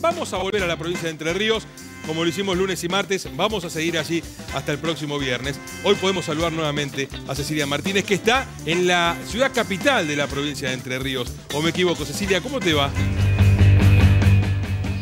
Vamos a volver a la provincia de Entre Ríos, como lo hicimos lunes y martes, vamos a seguir allí hasta el próximo viernes. Hoy podemos saludar nuevamente a Cecilia Martínez, que está en la ciudad capital de la provincia de Entre Ríos. ¿O me equivoco, Cecilia? ¿Cómo te va?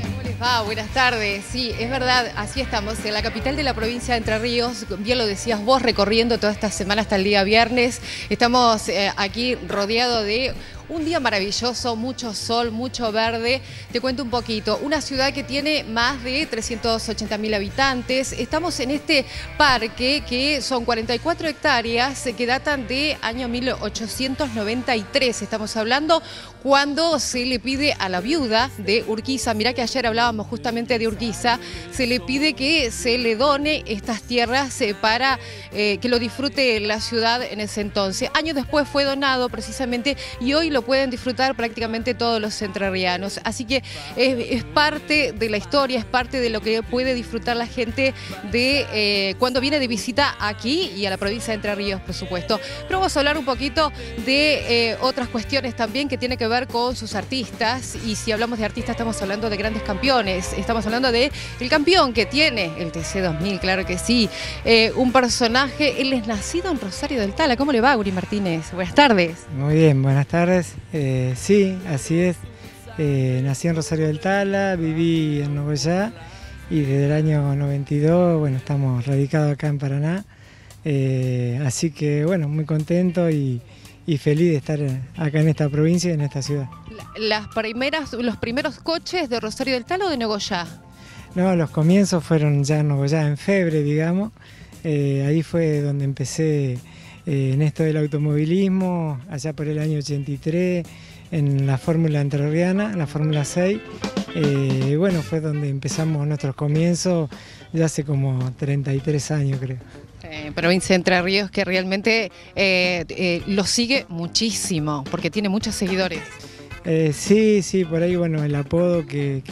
¿Cómo les va? Buenas tardes. Sí, es verdad, así estamos, en la capital de la provincia de Entre Ríos, bien lo decías vos, recorriendo toda esta semana hasta el día viernes. Estamos eh, aquí rodeado de un día maravilloso, mucho sol, mucho verde. Te cuento un poquito. Una ciudad que tiene más de 380 mil habitantes. Estamos en este parque que son 44 hectáreas que datan de año 1893. Estamos hablando cuando se le pide a la viuda de Urquiza, mirá que ayer hablábamos justamente de Urquiza, se le pide que se le done estas tierras eh, para eh, que lo disfrute la ciudad en ese entonces. Años después fue donado precisamente y hoy lo pueden disfrutar prácticamente todos los entrerrianos. Así que es, parte de la historia, es parte de lo que puede disfrutar la gente de eh, cuando viene de visita aquí y a la provincia de Entre Ríos, por supuesto. Pero vamos a hablar un poquito de otras cuestiones también que tiene que ver con sus artistas y si hablamos de artistas estamos hablando de grandes campeones, estamos hablando de campeón que tiene el TC2000, claro que sí, eh, un personaje, él es nacido en Rosario del Tala, ¿cómo le va Uri Martínez? Buenas tardes. Muy bien, buenas tardes, eh, sí, así es, eh, nací en Rosario del Tala, viví en Nogoyá y desde el año 92, bueno, estamos radicados acá en Paraná, así que bueno, muy contento y y feliz de estar acá en esta provincia y en esta ciudad. Las primeras, ¿Los primeros coches de Rosario del Talo o de Nogoyá? No, los comienzos fueron ya en Nogoyá, en Febre, digamos. Eh, ahí fue donde empecé eh, en esto del automovilismo, allá por el año 83, en la Fórmula Entrerriana, la Fórmula 6. Eh, bueno, fue donde empezamos nuestros comienzos, ya hace como 33 años creo. Eh, provincia de Entre Ríos que realmente eh, eh, lo sigue muchísimo porque tiene muchos seguidores. sí, sí, por ahí bueno, el apodo que,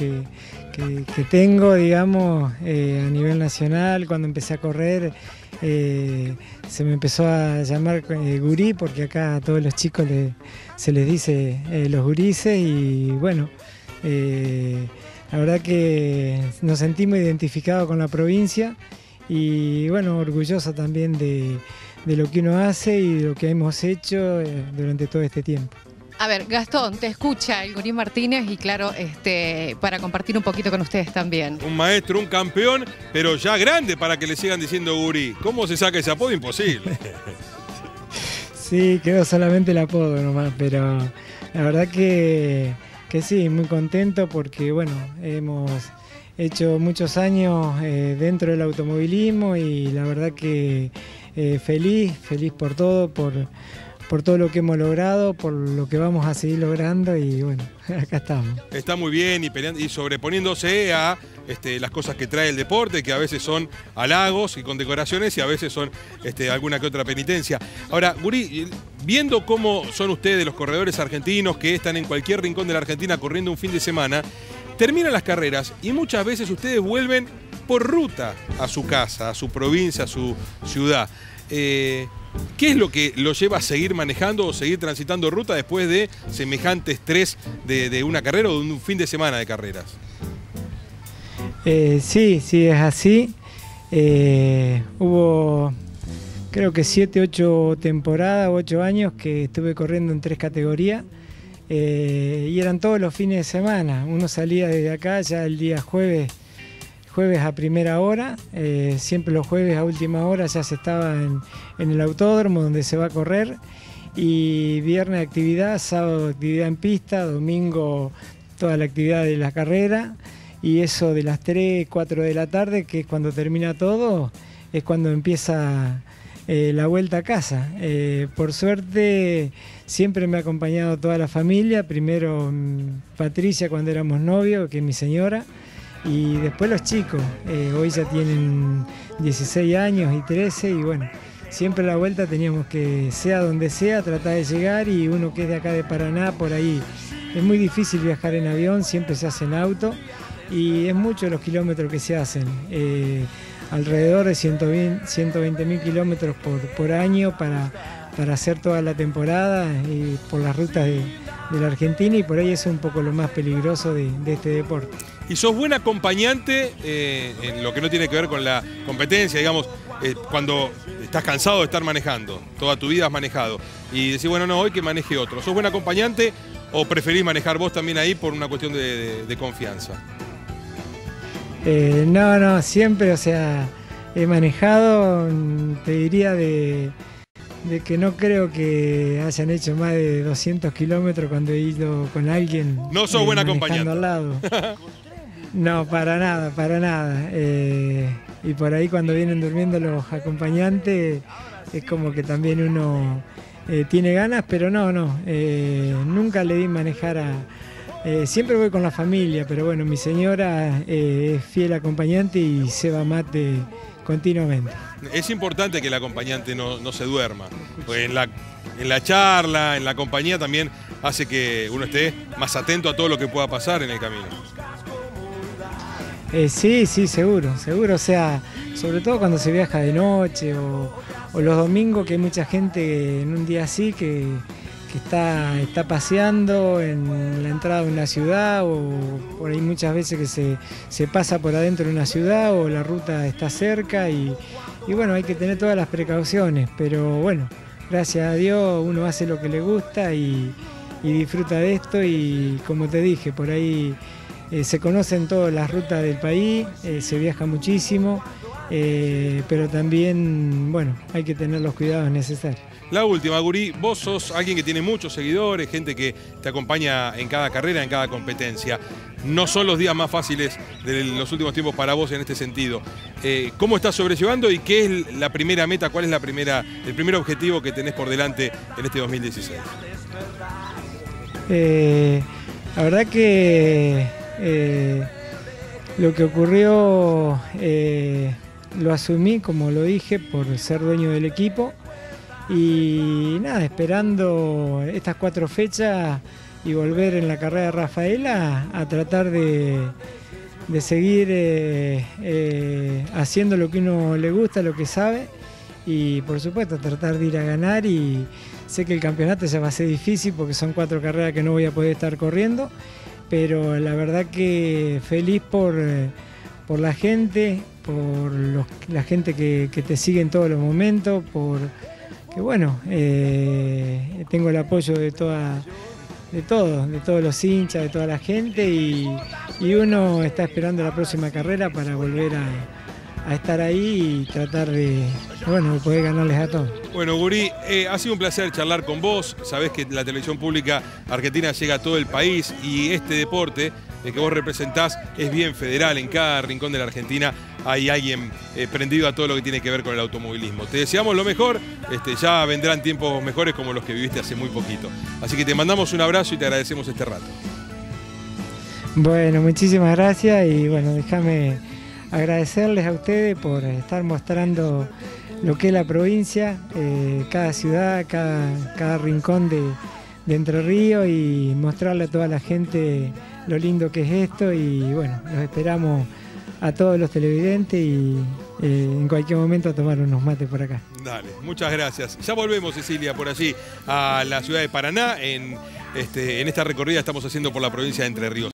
tengo, digamos, a nivel nacional, cuando empecé a correr, se me empezó a llamar gurí porque acá a todos los chicos se les dice los gurises y bueno, la verdad que nos sentimos identificados con la provincia y bueno, orgulloso también de, lo que uno hace y de lo que hemos hecho eh, durante todo este tiempo. A ver, Gastón, te escucha el Gurí Martínez y claro, este, para compartir un poquito con ustedes también. Un maestro, un campeón, pero ya grande para que le sigan diciendo Gurí. ¿Cómo se saca ese apodo? Imposible. sí, quedó solamente el apodo nomás, pero la verdad que, que sí, muy contento porque bueno, hemos He hecho muchos años eh, dentro del automovilismo y la verdad que eh, feliz, feliz por todo, por, por todo lo que hemos logrado, por lo que vamos a seguir logrando y bueno, acá estamos. Está muy bien y, y sobreponiéndose a este, las cosas que trae el deporte, que a veces son halagos y condecoraciones y a veces son este, alguna que otra penitencia. Ahora, Guri, viendo cómo son ustedes los corredores argentinos que están en cualquier rincón de la Argentina corriendo un fin de semana, terminan las carreras y muchas veces ustedes vuelven por ruta a su casa, a su provincia, a su ciudad. Eh, ¿Qué es lo que lo lleva a seguir manejando o seguir transitando ruta después de semejante estrés de, una carrera o de un fin de semana de carreras? Eh, sí, sí, es así. Eh, hubo creo que siete, ocho temporadas, ocho años que estuve corriendo en tres categorías. Eh, y eran todos los fines de semana. Uno salía desde acá ya el día jueves, jueves a primera hora, eh, siempre los jueves a última hora ya se estaba en, el autódromo donde se va a correr. Y viernes actividad, sábado actividad en pista, domingo toda la actividad de la carrera. Y eso de las 3, 4 de la tarde, que es cuando termina todo, es cuando empieza eh, la vuelta a casa. Eh, por suerte siempre me ha acompañado toda la familia, primero mm, Patricia cuando éramos novios, que es mi señora, y después los chicos. Eh, hoy ya tienen 16 años y 13 y bueno, siempre la vuelta teníamos que, sea donde sea, tratar de llegar y uno que es de acá de Paraná, por ahí. Es muy difícil viajar en avión, siempre se hace en auto y es mucho los kilómetros que se hacen alrededor de 120 mil kilómetros por, año para, para hacer toda la temporada y por las rutas de, la Argentina y por ahí es un poco lo más peligroso de, de este deporte. Y sos buen acompañante eh, en lo que no tiene que ver con la competencia, digamos, eh, cuando estás cansado de estar manejando, toda tu vida has manejado, y decís, bueno, no, hoy que maneje otro. ¿Sos buen acompañante o preferís manejar vos también ahí por una cuestión de, confianza? Eh, no, no, siempre, o sea, he manejado, te diría de de que no creo que hayan hecho más de 200 kilómetros cuando he ido con alguien. No sos buena acompañante. al lado. No, para nada, para nada. Eh, y por ahí cuando vienen durmiendo los acompañantes es como que también uno eh, tiene ganas, pero no, no. Eh, nunca le di manejar a... siempre voy con la familia, pero bueno, mi señora es fiel acompañante y se va mate continuamente. Es importante que el acompañante no, se duerma. En la, en la charla, en la compañía también hace que uno esté más atento a todo lo que pueda pasar en el camino. Eh, sí, sí, seguro, seguro. O sea, sobre todo cuando se viaja de noche o, los domingos que hay mucha gente en un día así que, está, está paseando en la entrada de una ciudad o por ahí muchas veces que se, se pasa por adentro de una ciudad o la ruta está cerca y, y bueno, hay que tener todas las precauciones, pero bueno, gracias a Dios uno hace lo que le gusta y, disfruta de esto y como te dije, por ahí eh, se conocen todas las rutas del país, eh, se viaja muchísimo, eh, pero también, bueno, hay que tener los cuidados necesarios. La última, Guri, vos sos alguien que tiene muchos seguidores, gente que te acompaña en cada carrera, en cada competencia. No son los días más fáciles de los últimos tiempos para vos en este sentido. ¿Cómo estás sobrellevando y qué es la primera meta, cuál es la primera, el primer objetivo que tenés por delante en este 2016? Eh, la verdad que eh, lo que ocurrió lo asumí, como lo dije, por ser dueño del equipo. Y nada, esperando estas cuatro fechas y volver en la carrera de Rafaela a tratar de, seguir eh, eh, haciendo lo que uno le gusta, lo que sabe. Y por supuesto tratar de ir a ganar. Y sé que el campeonato ya va a ser difícil porque son cuatro carreras que no voy a poder estar corriendo, pero la verdad que feliz por, por la gente, por la gente que, te sigue en todos los momentos, por que bueno, eh, tengo el apoyo de toda de todos, de todos los hinchas, de toda la gente y, uno está esperando la próxima carrera para volver a, estar ahí y tratar de, bueno, poder ganarles a todos. Bueno, Guri, eh, ha sido un placer charlar con vos. Sabés que la televisión pública argentina llega a todo el país y este deporte de que vos representás es bien federal en cada rincón de la Argentina hay alguien eh, prendido a todo lo que tiene que ver con el automovilismo. Te deseamos lo mejor, este, ya vendrán tiempos mejores como los que viviste hace muy poquito. Así que te mandamos un abrazo y te agradecemos este rato. Bueno, muchísimas gracias y bueno, déjame agradecerles a ustedes por estar mostrando lo que es la provincia, eh, cada ciudad, cada, cada rincón de, Entre Ríos y mostrarle a toda la gente lo lindo que es esto y bueno, los esperamos a todos los televidentes y eh, en cualquier momento a tomar unos mates por acá. Dale, muchas gracias. Ya volvemos, Cecilia, por allí a la ciudad de Paraná. En, este, en esta recorrida estamos haciendo por la provincia de Entre Ríos.